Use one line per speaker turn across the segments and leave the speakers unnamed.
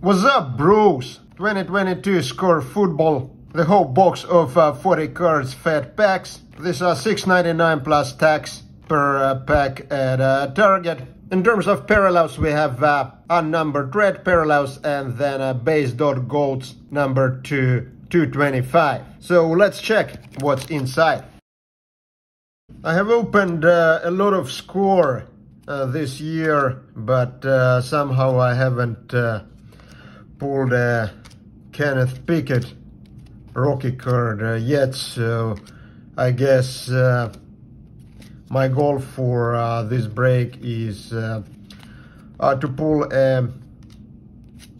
What's up, bros? 2022 score football. The whole box of uh, 40 cards fat packs. These are 6.99 plus tax per uh, pack at uh, Target. In terms of parallels, we have uh, unnumbered red parallels and then uh, base dot golds number 2 225. So let's check what's inside. I have opened uh, a lot of score uh, this year, but uh, somehow I haven't uh, pulled a Kenneth Pickett rookie card. Uh, yet, so I guess uh, my goal for uh, this break is uh, uh, to pull a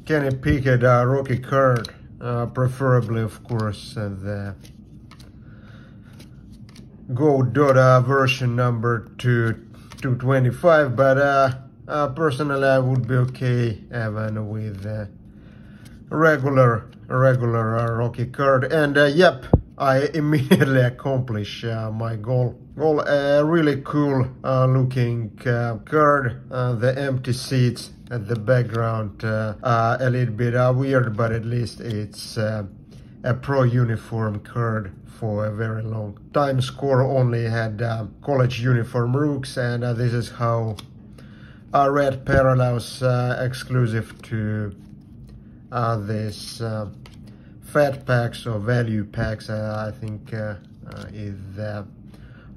Kenny Pickett uh, rookie card, preferably, of course, the Gold Dots version number two, 225, but personally I would be okay even with regular regular uh, rookie card. And uh, yep, I immediately accomplish uh, my goal. Goal, a really cool uh, looking uh, card. Uh, the empty seats at the background, a little bit weird, but at least it's a pro uniform card for a very long time. Score only had college uniform rooks, and this is how uh, red parallels exclusive to uh, this uh, fat packs or value packs. Uh, I think uh, is the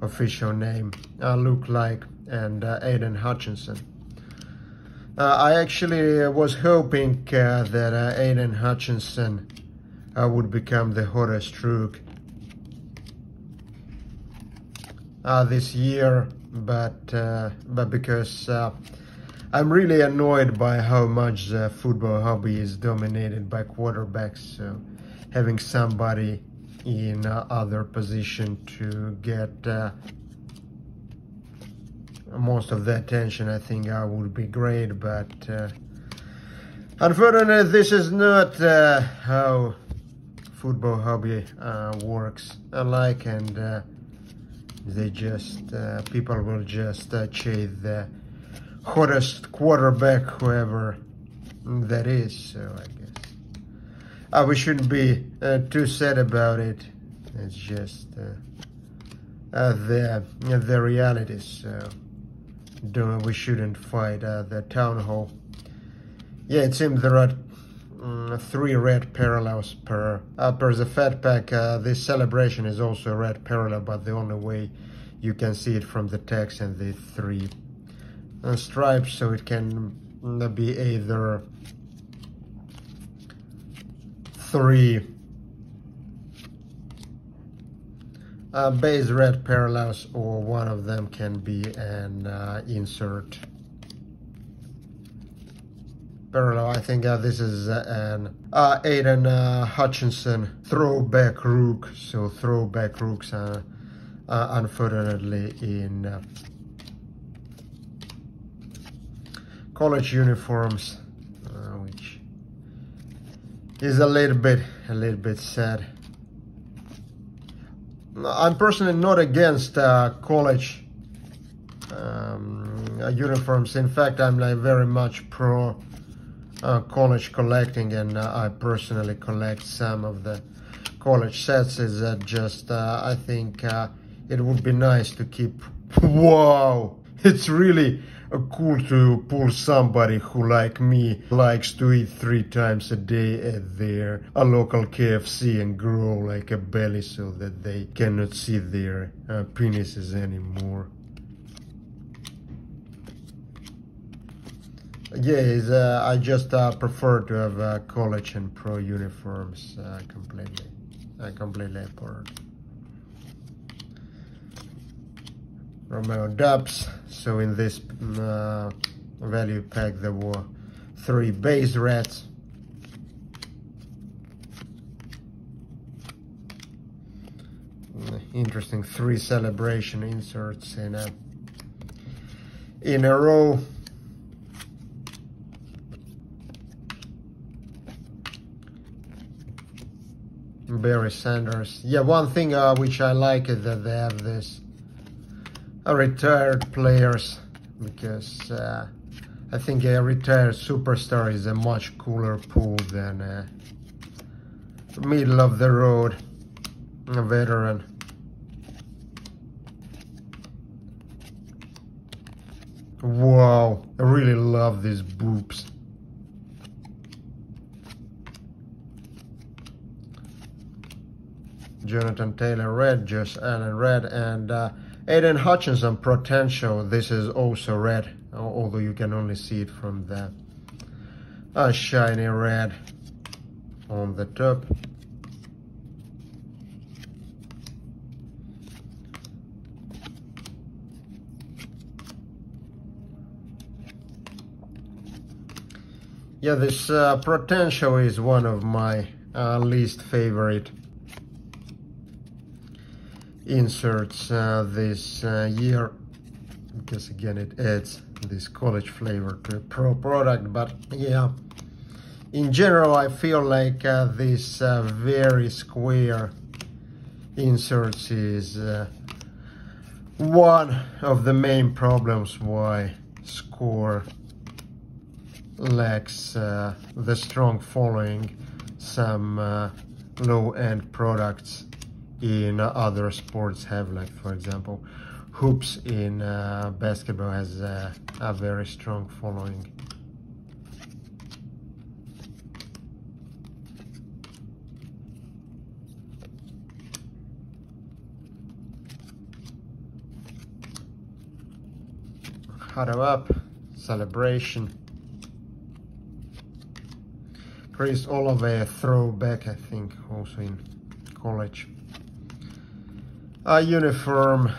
official name. Look like and Aidan Hutchinson. I actually was hoping that Aidan Hutchinson would become the hottest rook this year, but uh, but because uh, I'm really annoyed by how much the football hobby is dominated by quarterbacks. So having somebody in other position to get uh, most of the attention, I think I would be great. But uh, unfortunately, this is not uh, how football hobby uh, works. Alike and uh, they just people will just chase the hottest quarterback, whoever that is. So I guess uh, we shouldn't be uh, too sad about it. It's just uh, uh, the the reality. So don't we shouldn't fight uh, the town hall. Yeah, it seems there are mm, three red parallels per uh, per the fat pack. Uh, this celebration is also a red parallel, but the only way you can see it from the text and the three uh, stripes, so it can be either three uh, base red parallels, or one of them can be an uh, insert parallel. I think uh, this is uh, an uh, Aidan uh, Hutchinson throwback rook. So throwback rooks, uh, unfortunately, in uh, college uniforms, uh, which is a little bit, a little bit sad. I'm personally not against uh, college um, uh, uniforms. In fact, I'm like very much pro uh, college collecting, and uh, I personally collect some of the college sets. Is that just? Uh, I think it would be nice to keep. Wow, it's really cool to pull somebody who, like me, likes to eat three times a day at their a local KFC and grow like a belly so that they cannot see their uh, penises anymore. It's, uh, I just uh, prefer to have uh, college and pro uniforms uh, completely, uh, completely apart. Romeo Doubs. So in this mm, uh, value pack there were three base rats. Mm, Interesting three celebration inserts in a in a row. Barry Sanders. Yeah, one thing uh, which I like is that they have this retired players because uh, I think a retired superstar is a much cooler pool than a middle of the road a veteran. Wow, I really love these boobs. Jonathan Taylor red, Josh Allen red, and uh, Aidan Hutchinson potential. This is also red, although you can only see it from the uh, shiny red on the top. Yeah, this uh, potential is one of my uh, least favorite inserts uh, this uh, year because again it adds this college flavor to a pro product but yeah. In general I feel like uh, this uh, very square inserts is one of the main problems why score lacks uh, the strong following some uh, low-end products in other sports have like for example hoops in uh, basketball has a very strong following Huddle up celebration Chris Olave throwback, I think, also in college. A uniform.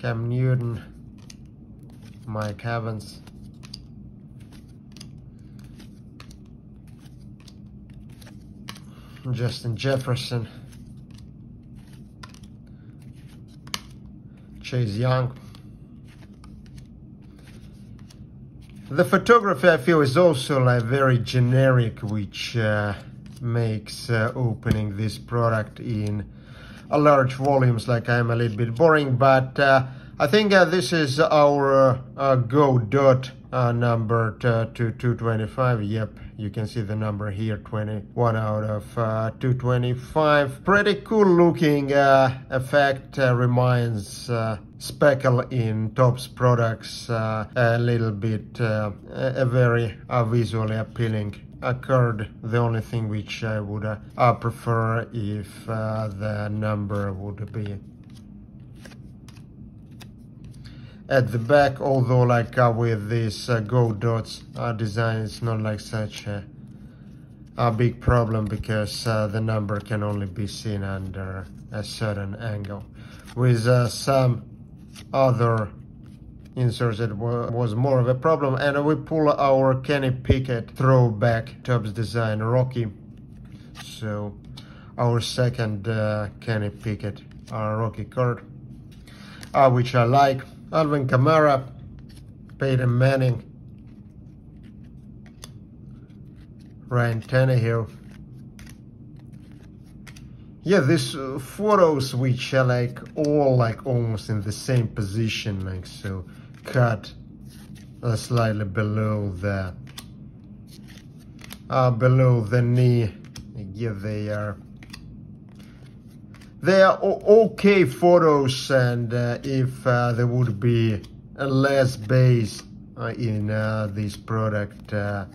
Cam Newton, Mike Evans. Justin Jefferson. Chase Young. The photography I feel is also like very generic, which uh, makes uh, opening this product in large volumes like I'm a little bit boring, but uh, I think uh, this is our uh, Gold Dot uh, number to 225. Yep, you can see the number here, 21 out of 225. Pretty cool looking effect, reminds speckle in Topps products uh, a little bit uh, a very uh, visually appealing card. The only thing which I would uh, prefer if uh, the number would be at the back, although like uh, with this gold Dots design, it's not like such a, a big problem because the number can only be seen under a certain angle. With some other inserts that was more of a problem and we pull our Kenny Pickett throwback Topps design rookie. So our second uh, Kenny Pickett uh, rookie card uh, which I like. Alvin Kamara Peyton Manning Ryan Tannehill yeah, these uh, photos which are like all like almost in the same position, like so cut uh, slightly below the uh, below the knee. Yeah, they are they are okay photos, and uh, if uh, there would be a less base uh, in this product, I,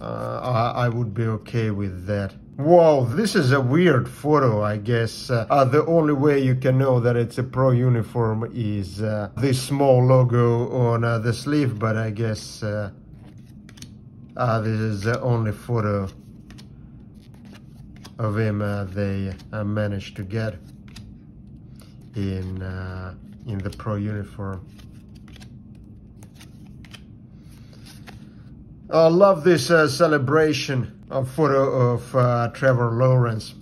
I would be okay with that. Wow, this is a weird photo, I guess. Uh, uh, the only way you can know that it's a pro uniform is uh, this small logo on uh, the sleeve, but I guess uh, this is the only photo of him they managed to get in, in the pro uniform. I love this celebration a photo of uh, Trevor Lawrence.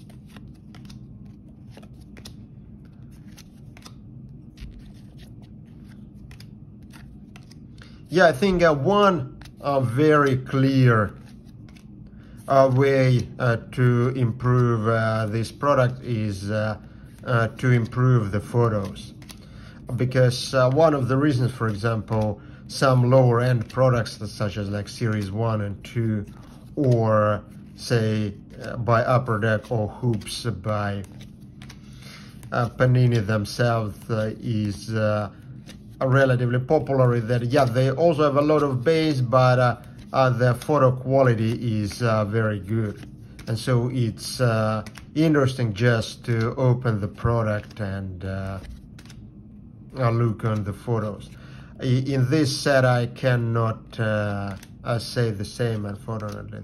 Yeah, I think uh, one uh, very clear uh, way uh, to improve uh, this product is uh, uh, to improve the photos. Because uh, one of the reasons, for example, some lower end products such as like Series 1 and 2 or say uh, by Upper Deck or Hoops by uh, Panini themselves uh, is uh, relatively popular that. Yeah they also have a lot of base but uh, uh, the photo quality is very good. And so it's interesting just to open the product and look on the photos in this set I cannot uh, say the same unfortunately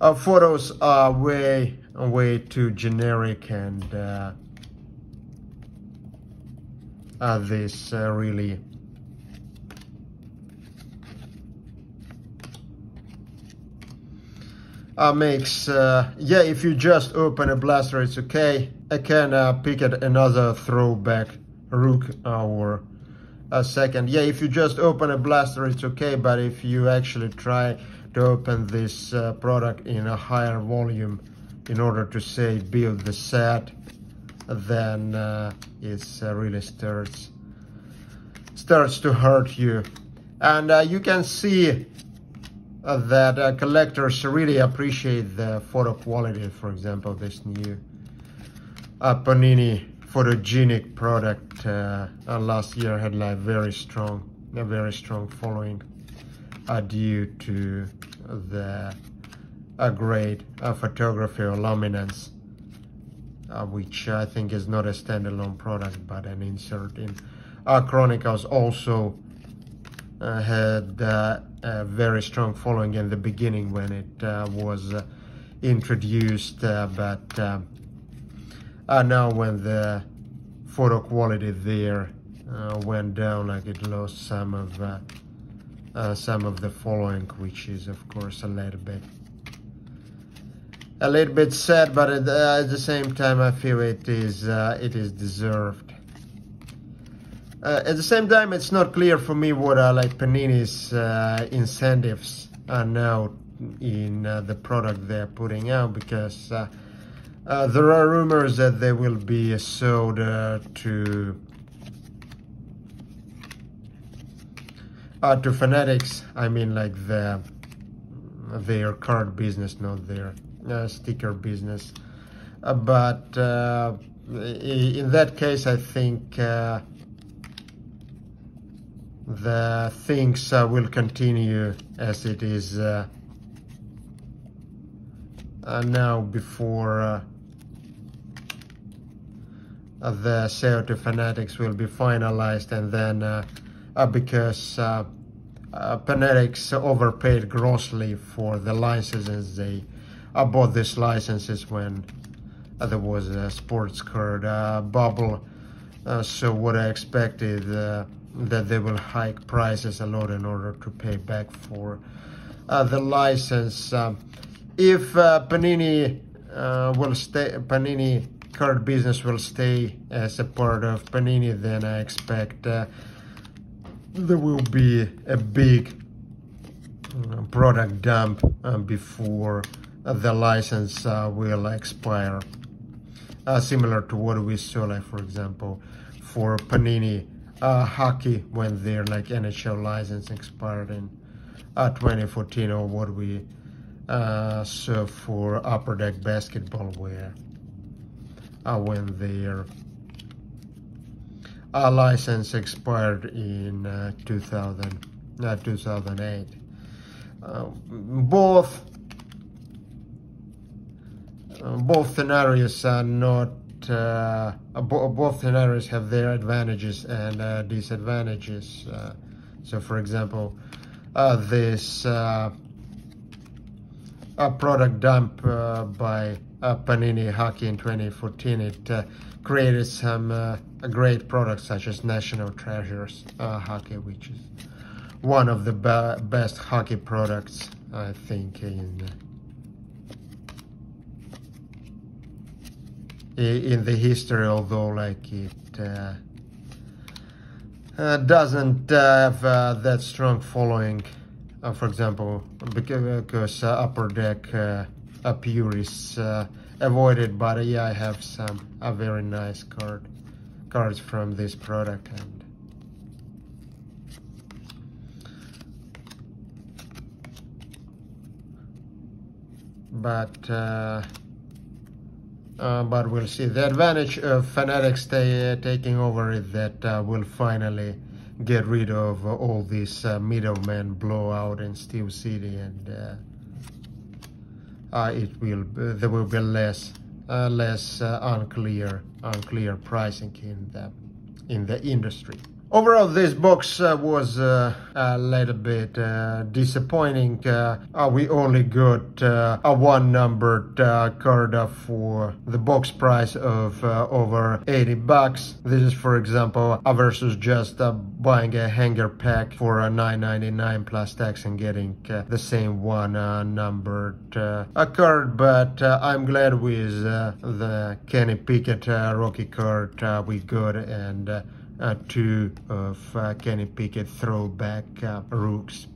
uh, photos are way way too generic and uh, uh, this uh, really uh, makes uh, yeah if you just open a blaster it's okay. I can uh, pick another throwback rook or a second. Yeah if you just open a blaster it's okay but if you actually try to open this uh, product in a higher volume in order to say build the set then uh, it uh, really starts starts to hurt you. And uh, you can see uh, that uh, collectors really appreciate the photo quality for example this new Panini photogenic product last year had like very strong a very strong following. Are due to the a great uh, photography or luminance uh, which I think is not a standalone product but an insert in. Our Chronicles also uh, had uh, a very strong following in the beginning when it uh, was uh, introduced but now when the photo quality there went down like it lost some of uh, some of the following, which is of course a little bit a little bit sad, but at, uh, the same time, I feel it is uh, it is deserved. Uh, at the same time, it's not clear for me what are like Panini's uh, incentives are now in uh, the product they're putting out because there are rumors that they will be sold to Uh, to Fanatics, I mean like the their card business, not their uh, sticker business. Uh, but uh, in that case, I think uh, the things uh, will continue as it is now before the sale to Fanatics will be finalized and then uh, because uh, uh, overpaid grossly for the licenses. They uh, bought these licenses when uh, there was a sports card uh, bubble. Uh, so what I expected that they will hike prices a lot in order to pay back for the license. Um, if Panini will stay, Panini card business will stay as a part of Panini, then I expect there will be a big uh, product dump uh, before uh, the license uh, will expire. Uh, similar to what we saw, like for example, for Panini uh, hockey when their like NHL license expired in 2014, or what we saw for Upper Deck basketball, where when their our license expired in uh, 2000, uh, 2008. Uh, both uh, both scenarios are not uh, bo both scenarios have their advantages and uh, disadvantages. so, for example, this a product dump by Panini Hockey in 2014 it created some uh, great products such as National Treasures uh, hockey, which is one of the be best hockey products, I think, in in the history, although like it uh, uh, doesn't have uh, that strong following. Uh, for example, because, Upper Deck uh, purists avoided, but uh, yeah, I have some a very nice card cards from this product and but uh, uh, but we'll see. The advantage of Fanatics uh, taking over is that uh, we'll finally get rid of all these uh, middlemen blowout in Steel City and uh, uh, Uh, it will there will be less less uh, unclear unclear pricing in the in the industry. Overall, this box uh, was uh, a little bit uh, disappointing. Uh, uh, we only got uh, a one numbered card for the box price of over 80 bucks. This is, for example, versus just buying a hanger pack for a 9.99 plus tax and getting the same one numbered a card. But I'm glad with the Kenny Pickett rookie card we got and uh, two of uh, Kenny Pickett throwback uh, rooks.